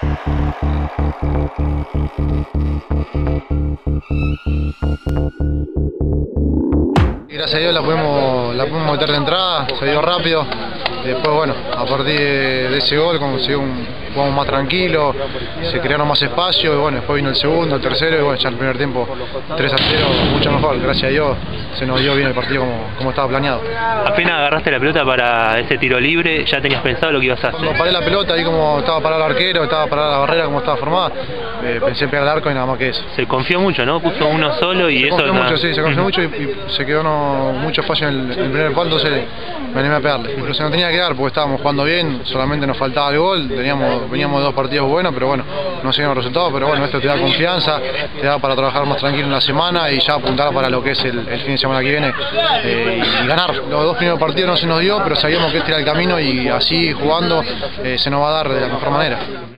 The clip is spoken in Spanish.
Thank you. Gracias a Dios la pudimos, la pudimos meter de entrada, se dio rápido. Después, bueno, a partir de, ese gol consiguió un, jugamos más tranquilo, se crearon más espacio y bueno, después vino el segundo, el tercero y bueno, ya el primer tiempo 3 a 0, mucho mejor, gracias a Dios se nos dio bien el partido como, como estaba planeado. Apenas agarraste la pelota para ese tiro libre, ¿ya tenías pensado lo que ibas a hacer? Cuando paré la pelota, ahí como estaba parado el arquero, estaba parada la barrera, como estaba formada, eh, pensé en pegar el arco y nada más que eso. Se confió mucho, ¿no? Puso uno solo y se eso... Confió mucho, sí, se confió mucho y, y, se quedó no, mucho espacio en el, primer palo, entonces me animé a pegarle. Se nos tenía que dar porque estábamos jugando bien, solamente nos faltaba el gol, teníamos, veníamos dos partidos buenos, pero bueno, no se los resultados, pero bueno, esto te da confianza, te da para trabajar más tranquilo en la semana y ya apuntar para lo que es el, el fin de semana que viene eh, y ganar. Los dos primeros partidos no se nos dio, pero sabíamos que este era el camino y así jugando eh, se nos va a dar de la mejor manera.